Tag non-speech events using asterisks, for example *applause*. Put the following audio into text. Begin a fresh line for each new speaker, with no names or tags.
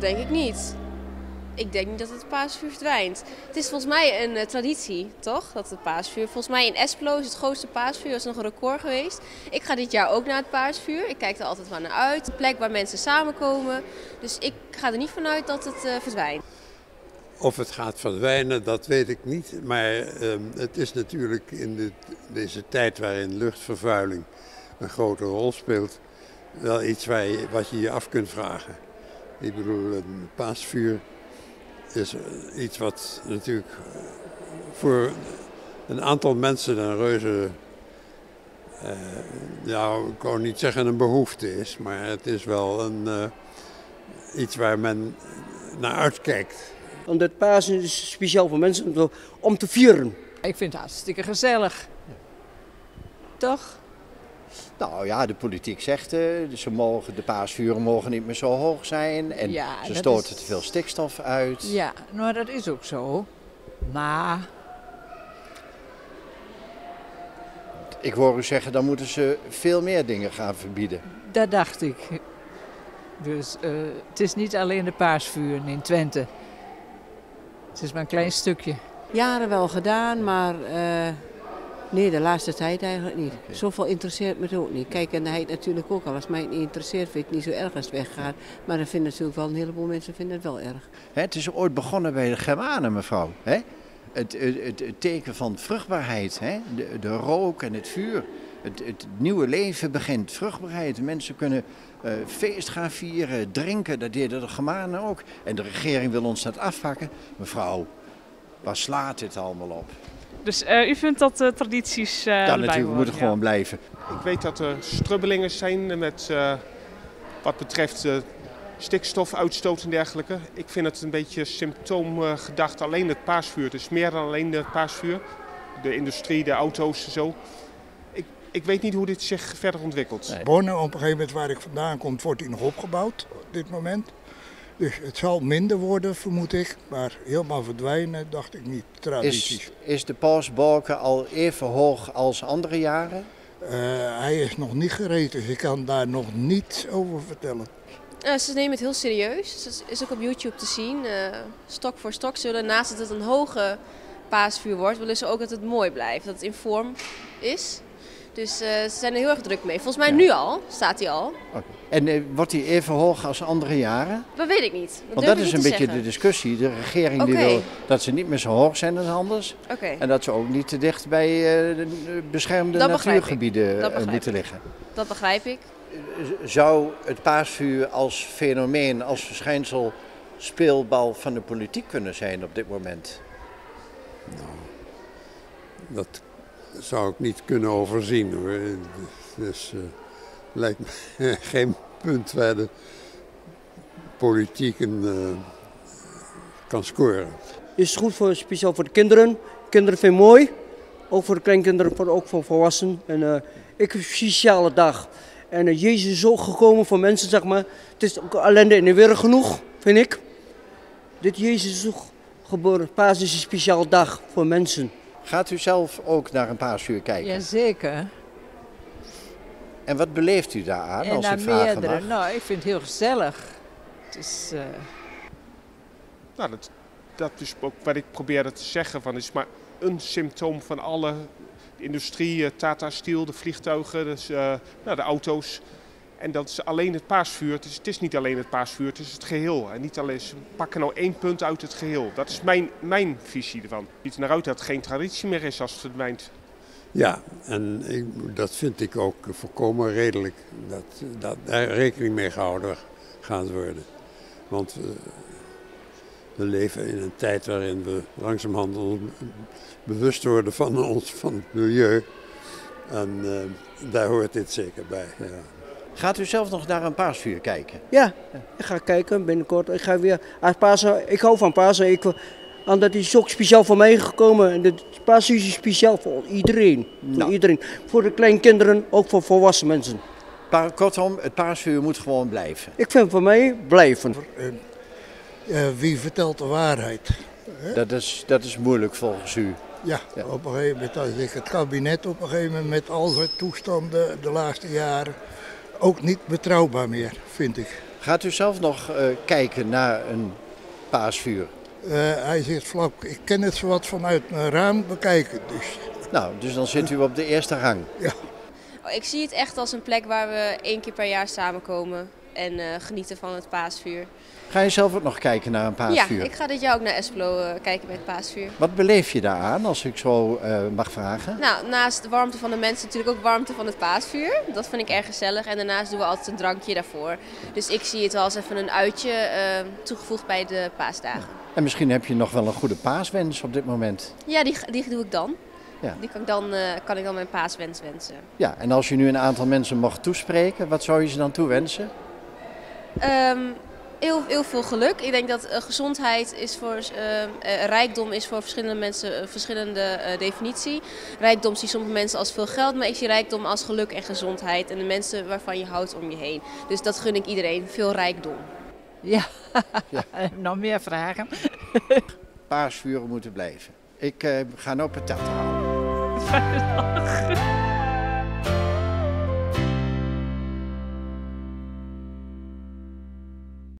dat denk ik niet. Ik denk niet dat het paasvuur verdwijnt. Het is volgens mij een eh, traditie, toch? Dat het paasvuur. Volgens mij in Esplo is het grootste paasvuur. Dat is nog een record geweest. Ik ga dit jaar ook naar het paasvuur. Ik kijk er altijd wel naar uit. Een plek waar mensen samenkomen. Dus ik ga er niet vanuit dat het eh, verdwijnt.
Of het gaat verdwijnen, dat weet ik niet. Maar ehm, het is natuurlijk in deze tijd waarin luchtvervuiling een grote rol speelt, wel iets wat je je af kunt vragen. Ik bedoel, een paasvuur is iets wat natuurlijk voor een aantal mensen een reuze, eh, ja, ik wou niet zeggen een behoefte is, maar het is wel een, eh, iets waar men naar uitkijkt.
Omdat Pasen is speciaal voor mensen om te- om te vieren.
Ik vind het hartstikke gezellig. Toch?
Nou ja, de politiek zegt eh, ze mogen, de paasvuren mogen niet meer zo hoog zijn en
Ja,
ze stoten
is-
te veel stikstof uit.
Ja, nou dat is ook zo. Maar
Ik hoor u zeggen, dan moeten ze veel meer dingen gaan verbieden.
dat dacht ik. Dus eh, het is niet alleen de paasvuren in Twente. Het is maar een klein stukje.
Jaren wel gedaan, maar eh, nee, de laatste tijd eigenlijk niet. Zoveel interesseert me het ook niet. Kijk, en hij natuurlijk ook al. Als mij het niet interesseert, vind ik het niet zo erg als het weggaat. Maar dan vinden natuurlijk wel een heleboel mensen vinden het wel erg.
Het is ooit begonnen bij de Germanen, mevrouw. Hè? Het, het, het, het teken van vruchtbaarheid, hè? De, de rook en het vuur. Het, het nieuwe leven begint, vruchtbaarheid. Mensen kunnen eh, feest gaan vieren, drinken, dat deden de Germanen ook. En de regering wil ons dat afpakken. Mevrouw, waar slaat dit allemaal op?
Dus eh, u vindt dat de tradities eh
Ja, natuurlijk, we moeten
ja.
gewoon blijven.
Ik weet dat er strubbelingen zijn met eh, wat betreft eh, stikstofuitstoot en dergelijke. Ik vind het een beetje symptoomgedacht. alleen het paasvuur. Het is meer dan alleen het paasvuur. De industrie, de auto's en zo. Ik, ik weet niet hoe dit zich verder ontwikkelt.
Bonnen, op een gegeven moment waar ik vandaan kom, wordt die nog opgebouwd op dit moment. Dus het zal minder worden, vermoed ik. Maar helemaal verdwijnen, dacht ik niet. Tradities.
Is, is de pausbalken al even hoog als andere jaren?
Eh, hij is nog niet gereed, dus ik kan daar nog niets over vertellen.
Eh, ze nemen het heel serieus. Dus het is ook op YouTube te zien. Eh, stok voor stok zullen, naast dat het een hoge paasvuur wordt, willen ze ook dat het mooi blijft. Dat het in vorm is. Dus eh, ze zijn er heel erg druk mee. Volgens mij nu al, staat hij al.
Oké. En eh, wordt die even hoog als andere jaren?
Dat weet ik niet.
Want dat is een beetje de discussie. De regering die wil dat ze niet meer zo hoog zijn als anders.
Oké.
En dat ze ook niet te dicht bij eh, de de beschermde
Dat
natuurgebieden
Dat
moeten liggen.
Dat begrijp ik.
Zou het paasvuur als fenomeen, als verschijnsel speelbal van de politiek kunnen zijn op dit moment?
Dat zou ik niet kunnen overzien hoor. Dus eh lijkt me *laughs* geen punt waar de politiek een, eh, kan scoren.
Is goed voor, speciaal voor de kinderen. Kinderen vinden het mooi. Ook voor de kleinkinderen, maar ook voor volwassenen. En eh, ik heb een speciale dag. En Jezus is ook gekomen voor mensen, zeg maar. Het is ook ellende in de wereld genoeg, vind ik. Dit Jezus is ook geboren. Paas is een speciale dag voor mensen.
Gaat u zelf ook naar een paasvuur kijken?
Jazeker.
En wat beleeft u daaraan
En
als u vragen
meerdere.
mag?
Nou, ik vind het heel gezellig. Het is... eh,
Nou, dat, dat is ook wat ik probeerde te zeggen. Van, het is maar een symptoom van alle de industrie, Tata Steel, de vliegtuigen, dus, eh, nou, de auto's. En dat is alleen het paasvuur. Is, het is niet alleen het paasvuur, het is het geheel. En niet alleen, ze pakken nou één punt uit het geheel. Dat is mijn, mijn visie ervan. Ziet naar uit dat het geen traditie meer is als het verdwijnt.
Ja, en dat vind ik ook volkomen redelijk. Dat, dat daar rekening mee gehouden gaat worden. Want eh, we leven in een tijd waarin we langzamerhand bewust worden van, ons, van het milieu. En eh, daar hoort dit zeker bij. Ja.
Gaat u zelf nog naar een paasvuur kijken?
Ja, ik ga kijken binnenkort. Ik ga weer aan Pasen. Ik hou van Pasen. Ik, en dat is ook speciaal voor mij gekomen. En Het Pasen is speciaal voor iedereen. Voor
Nou.
iedereen. Voor de kleinkinderen, ook voor volwassen mensen.
Pa- kortom, het paasvuur moet gewoon blijven.
Ik vind voor mij blijven.
Eh, wie vertelt de waarheid? Hè?
Dat is, dat is moeilijk volgens u.
Ja,
Ja.
op een gegeven moment, als ik het kabinet op een gegeven moment met al zijn toestanden de laatste jaren, ook niet betrouwbaar meer, vind ik.
Gaat u zelf nog eh, kijken naar een paasvuur?
Eh, hij zit vlak, ik ken het zowat vanuit mijn raam bekijken. Dus
Nou, dus dan zit u op de eerste rang.
Oh, Ik zie het echt als een plek waar we één keer per jaar samenkomen en eh, genieten van het paasvuur.
Ga je zelf ook nog kijken naar een paasvuur?
Ja, ik ga dit jaar ook naar Esplo eh, kijken bij het paasvuur.
Wat beleef je daaraan, als ik zo eh, mag vragen?
Nou, naast de warmte van de mensen natuurlijk ook warmte van het paasvuur. Dat vind ik erg gezellig. En daarnaast doen we altijd een drankje daarvoor. Dus ik zie het wel als even een uitje toegevoegd bij de paasdagen.
En misschien heb je nog wel een goede paaswens op dit moment.
Ja, die, die doe ik dan.
Ja.
Die kan ik, dan, kan ik dan mijn paaswens wensen.
Ja, en als je nu een aantal mensen mocht toespreken, wat zou je ze dan toewensen?
Ehm, heel, heel veel geluk. Ik denk dat eh, gezondheid is voor eh, eh, rijkdom is voor verschillende mensen een verschillende eh, definitie. Rijkdom zie sommige mensen als veel geld, maar ik zie rijkdom als geluk en gezondheid en de mensen waarvan je houdt om je heen. Dus dat gun ik iedereen, veel rijkdom.
Ja,
Ja. *laughs*
nog meer vragen?
Paasvuren moeten blijven. Ik eh, ga nou patat halen. *laughs*